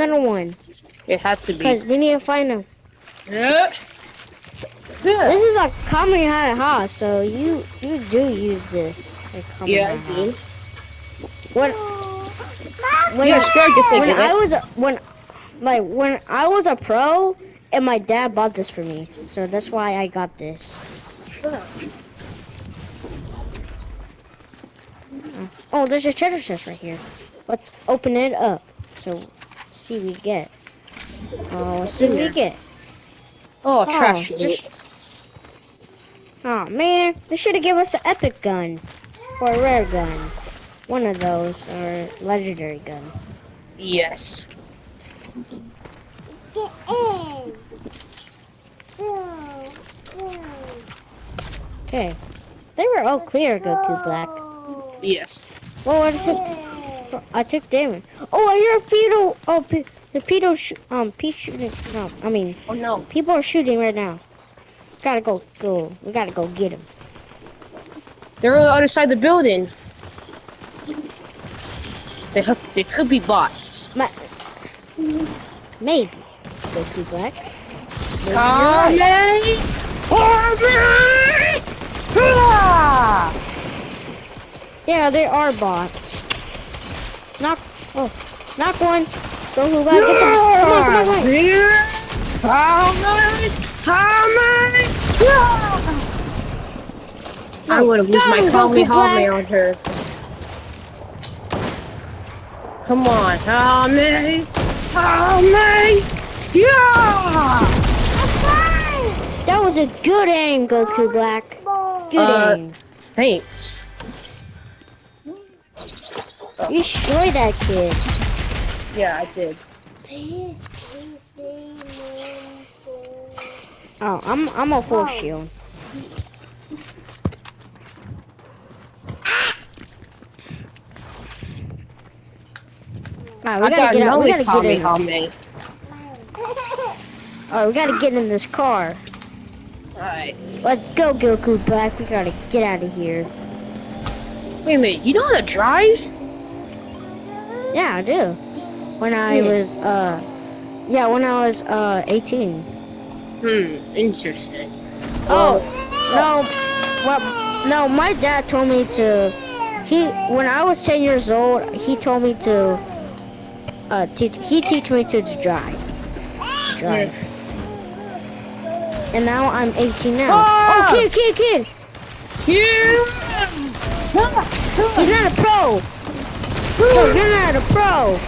another one. It had to be. Because we need to find them. Yeah. This is a Kamehameha, so you you do use this. Like Yeah, I do. When when, Yeah, Shrek when I was a, when like when I was a pro and my dad bought this for me, so that's why I got this. Oh, there's a treasure chest right here. Let's open it up. So see what we get. Oh, let's see we get. Oh, Oh, trash this- Oh man, they should have given us an epic gun or a rare gun. One of those or legendary gun. Yes. Get in. Okay. They were all clear, Goku Black. Yes. Whoa, I took, I took damage. Oh, I hear a pedo. Oh, pe- the pedo. Sh- um, Pete shooting. No, I mean, Oh no. people are shooting right now. Gotta go, go. We gotta go get him. They're on the other side of the building. They, they could be bots. Ma- Maybe. Goku Black. Maybe you're Kame! right. Ah! Yeah, they are bots. Knock. Oh, knock one. Goku Black. Get them. Come on, come on, come on. Here! Kame! Kame! Ah! I would have used my Go, Goku Kamehameha Black. on her. Come on, Kame! Kame! Yeah! That was a good aim, Goku Black. Good Uh, aim. Thanks. You destroyed that kid. Yeah, I did. Oh, I'm I'm a full shield. Alright, we I gotta get out. We gotta get in. Kamehameha. Alright, we gotta get in this car. Alright. Let's go, Goku Black. We gotta get out of here. Wait a minute, you know how to drive? Yeah, I do. When I Yeah. was uh, yeah, when I was uh 18. Hmm, interesting. Oh, no, well, no, my dad told me to, he, when I was 10 years old, he told me to, uh, teach, he teach me to drive. Drive. And now I'm 18 now. Ah! Oh, kid, kid, kid! Yeah! He's not a pro! No, you're not a pro!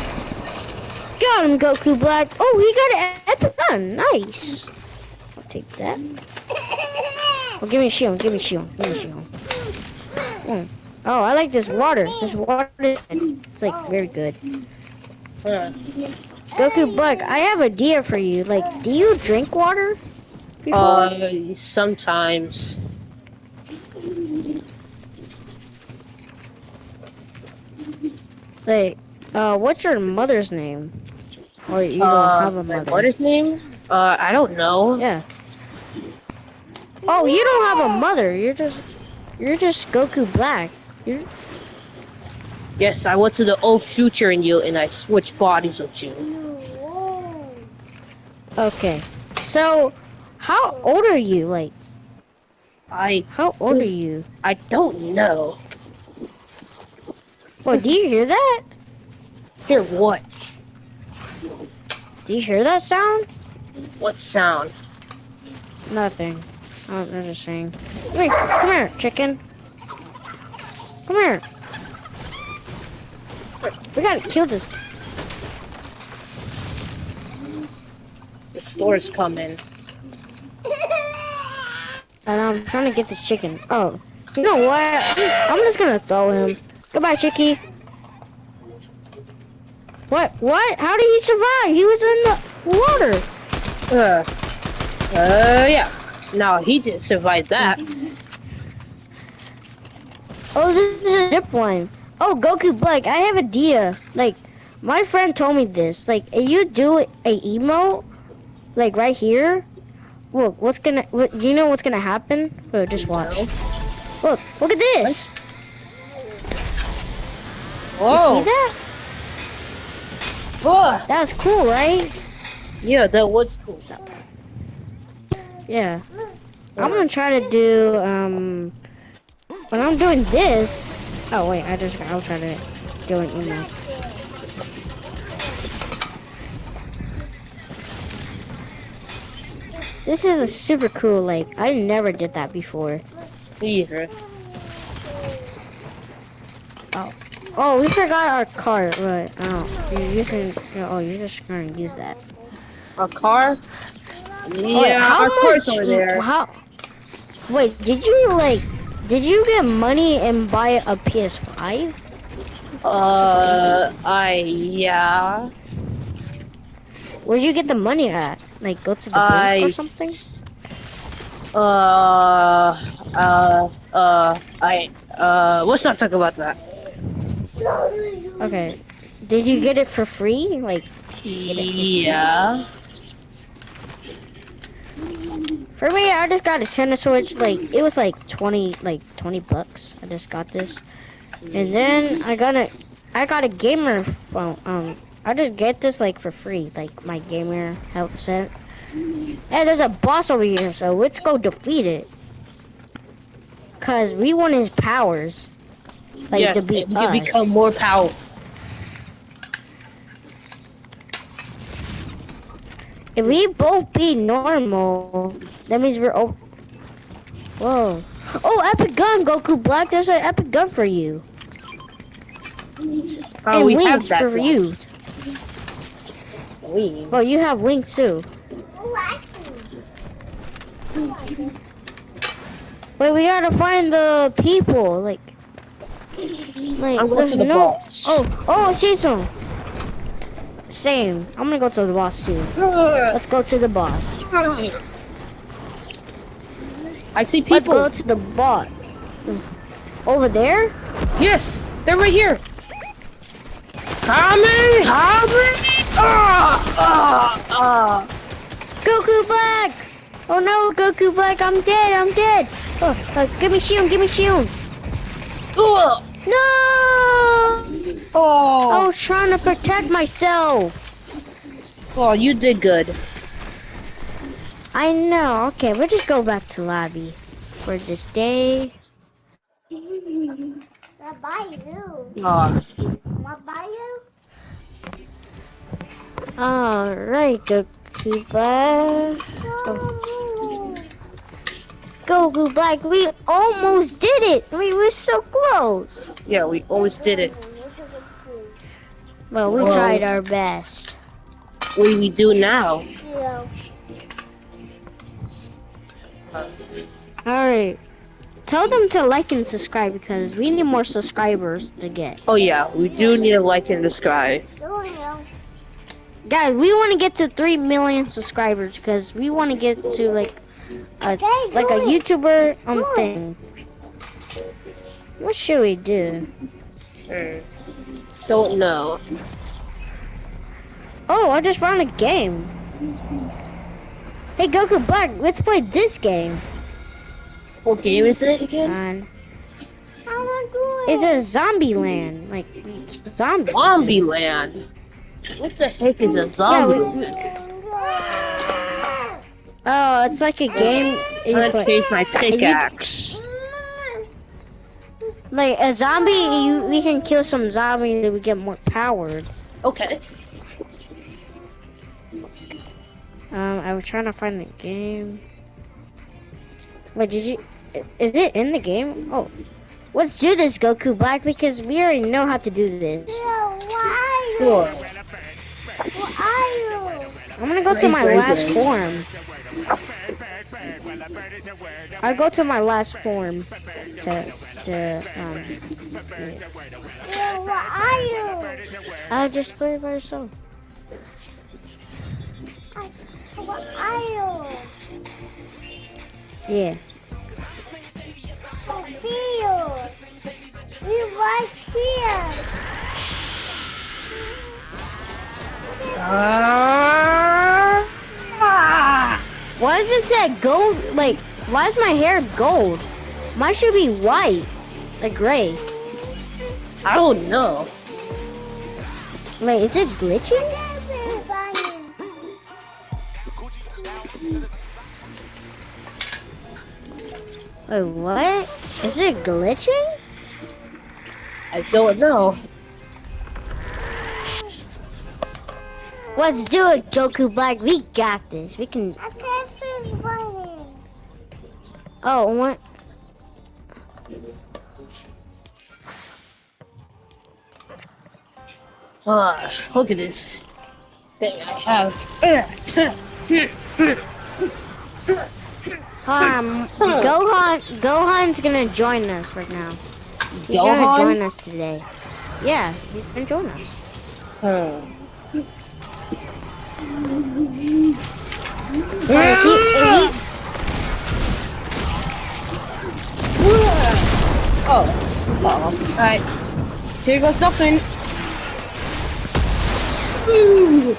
Got him, Goku Black. Oh, he got an epic gun. Nice. I'll take that. Oh, give me a shield. Give me a shield. Give me a shield. Mm. Oh, I like this water. This water is it's like very good. Huh. Goku Black, I have a idea for you. Like, do you drink water? before? Uh, sometimes. Like, uh, what's your mother's name? Or you don't uh, have a my mother? mother's name? Uh, I don't know. Yeah. Oh, you don't have a mother. You're just, you're just Goku Black. You're, Yes, I went to the old future in you and I switched bodies with you. okay. So, how old are you? Like, I how old are you? I don't know. Oh, do you hear that? Hear what? Do you hear that sound? What sound? Nothing. Oh, I'm just saying. Come here, come here, chicken. Come here. We gotta kill this. The store's coming. And I'm trying to get this chicken. Oh, you know what? I'm just gonna throw him. Goodbye, chickie. What? What? How did he survive? He was in the water. Uh, uh, yeah. No, he didn't survive that. Oh, this is a zip line. Oh, Goku Black, I have a idea. Like, my friend told me this. Like, if you do a emote, like right here, look, what's gonna, what, do you know what's gonna happen? Oh, just watch. Look, look at this. You Whoa. see that? Oh, That's cool, right? yeah, that was cool. Yeah. I'm gonna try to do um when I'm doing this. Oh wait, I just I'll try to do an email. This is a super cool lake. I never did that before. Either. Oh, we forgot our car. Right? Oh, you're using. Oh, you're just gonna use that. A car? Oh, Yeah, how our car's over there. How? Wait, did you like? Did you get money and buy a PS5? Uh, I yeah. Where'd you get the money at? Like, go to the I bank or something? Uh, uh, uh, I uh. Let's not talk about that. Okay. Did you get it for free? Like, Yeah. for me, I just got a Nintendo Switch. Like, it was like 20, like 20 bucks. I just got this, and then I got a, I got a gamer phone. Um, I just get this like for free, like my gamer health set. Hey, there's a boss over here, so let's go defeat it. Cause we want his powers. Like yes, to beat and you can become more powerful. If we both be normal, that means we're oh. Whoa. Oh, epic gun, Goku Black. There's an epic gun for you. Oh, and we wings have that for one. you. Wings. Well, you have wings too. Wait, we gotta find the people. Like, like I'm going to the no. boss. Oh, oh, I see some. Same. I'm gonna go to the boss too. Let's go to the boss. I see people. Let's go to the boss. Over there? Yes, they're right here. Coming, coming. Ah, ah, ah. Goku Black! Oh no, Goku Black, I'm dead, I'm dead! Oh, uh, give me shield, give me shield! Ugh. No! Oh. I Oh, was trying to protect myself! oh, you did good. I know, okay, we'll just go back to lobby for this day. Oh, Alright, Goku Black. Goku Black, we almost did it! We were so close! yeah, we always did it. Well, we Whoa. tried our best. What do we do now? Alright. Tell them to like and subscribe because we need more subscribers to get. Oh yeah, we do need a like and subscribe. Guys, we want to get to 3 million subscribers because we want to get to like a like a YouTuber um thing. What should we do? Hmm. Don't know. Oh, I just found a game. Hey Goku Black, let's play this game. What game is it again? And it's a zombie land, like zombie. Zombie Land. What the heck is a Yeah, zombie? We- Oh, it's like a game. I'm you play- chase my pickaxe. Like a zombie, you we can kill some zombies and we get more powered. Okay. Um, I was trying to find the game. Wait, did you? Is it in the game? Oh, let's do this, Goku Black, because we already know how to do this. Sure. I'm gonna go to my Right, right, last form. I go to my last form to to um. What are you? I just play it by yourself. Yeah. Ah! Does it say gold? Like, why is my hair gold? Mine should be white, like gray. I don't know. Wait, is it glitching? Wait, what? Is it glitching? I don't know. Let's do it, Goku Black. We got this. We can. I can't feel running. Oh, what? Ah, look at this thing I have. Um, Gohan, Gohan's gonna join us right now. He's gonna join us today. Yeah, he's gonna join us. Hmm. Oh. Uh-oh. Alright. Here goes nothing. Ooh.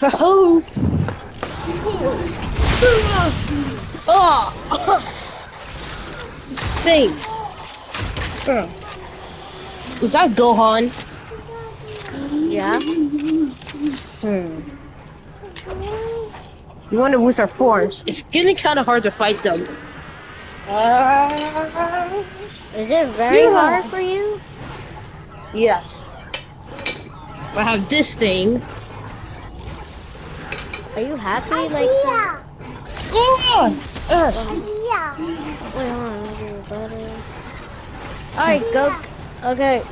Ho-ho. Oh. Stinks. Uh. Is that Gohan? yeah. Hmm. You want to lose our forms. It's getting kind of hard to fight them. Uh, Is it very Yeah. hard for you? yes. I have this thing. Are you happy? Like, some- Oh! Uh, wait, hold on. let me get better. All right, go. Okay,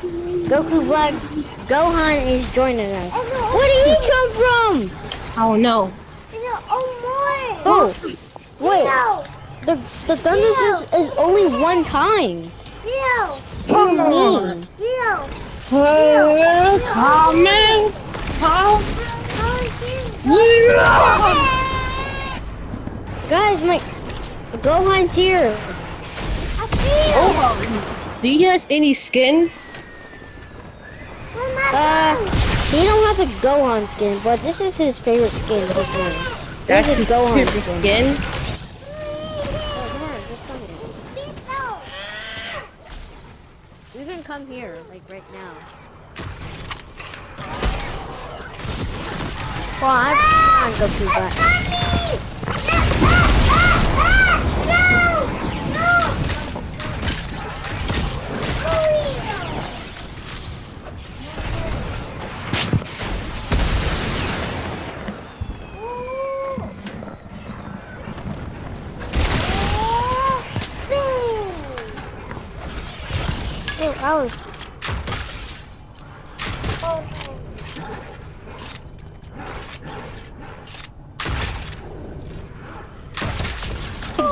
Goku Black, Gohan is joining us. Where did he come from? oh no. Oh, wait. The the thunder just is only one time. What do you mean? Uh, coming. Come. Guys, my Gohan's here. Oh, do you guys any skins? Uh, he don't have the Gohan skin, but this is his favorite skin. This one. There's That's his Gohan skin. skin. Come on, just come here. You can come here, like right now. Come on, come on, Goku Black. I.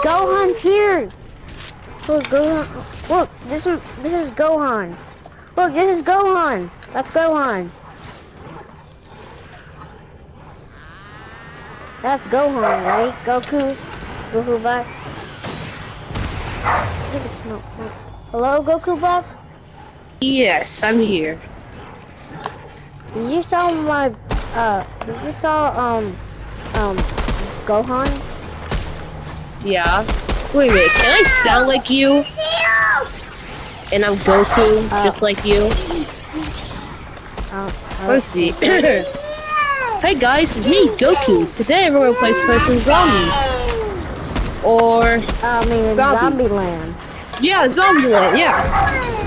Gohan's here. Look, Gohan. Look, this is this is Gohan. Look, this is Gohan. That's Gohan. That's Gohan, right? Goku. Goku not. Hello, Goku Black. Yes, I'm here. Did you saw my uh did you saw um um Gohan? Yeah. Wait a minute, can I sound like you? And I'm Goku, Uh, just like you? Uh, Let's see. hey guys, it's me, Goku. Today we're gonna play Person Zombie. Or, I mean Zombie. Zombie Land. yeah, Zombieland, yeah.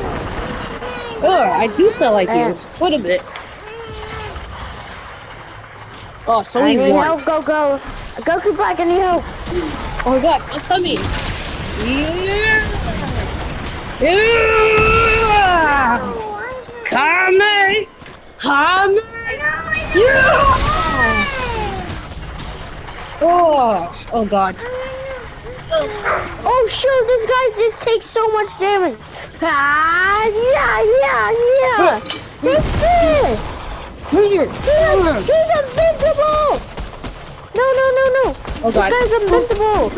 Oh, I do sound like Uh. you. Wait a minute. Oh, it's I need one. help, go go. Goku Black, I need help. Oh my god, I'm coming. Yeah. Yeah. Coming. Coming. Yeah. Oh, oh god. Oh shoot, this guy just takes so much damage. Ah, yeah, yeah, yeah. Take this. Here. He's, he's invincible. No, no, no, no. Oh This god. guy's invincible.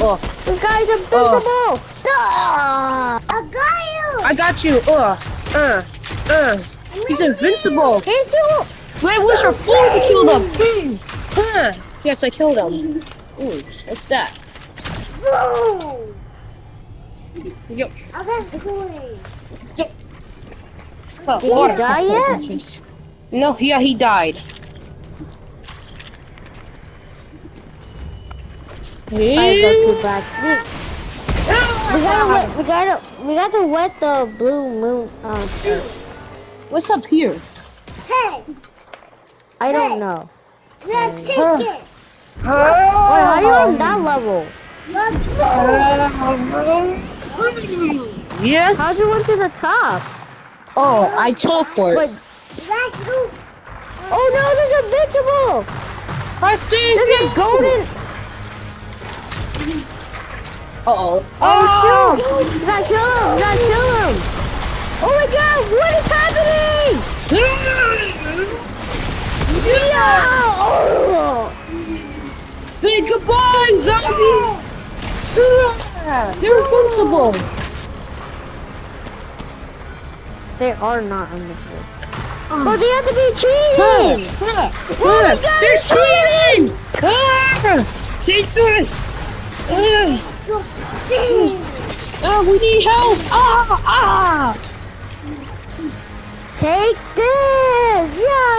Oh, This guy's invincible. Ah, I got you. I got you. Uh, uh, uh. He's invincible. Can't you? Wait, we should four to kill them. Huh. Yes, I killed him. Ooh, what's that? Boom. Yo. Oh, that's cool. Yo. Oh, Did he die yet? benches. No, yeah, he died. Alright, Goku Black. We, we gotta wet, we gotta we gotta wet the blue moon. Uh, stuff. What's up here? Hey, I don't know. let's take it. Wait, how you on that level? Let's go. Yes. How'd you went to the top? Oh, I teleport. Wait, Let's go. oh no, there's a vegetable. I see There's a golden. Uh oh. Oh shoot! We gotta kill him! We gotta kill him! Oh my god! What is happening? Yeah! Oh! Say goodbye, zombies! They're invincible! They are not invincible. But they have to be cheating! Oh my God, They're cheating! Ah, take this! Ah, ah, we need help! Ah! Ah! Take this!